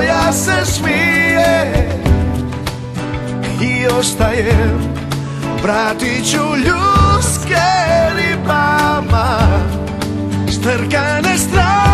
koja se smije. I ostajem, pratit ću ljuske ribama. Strkane strane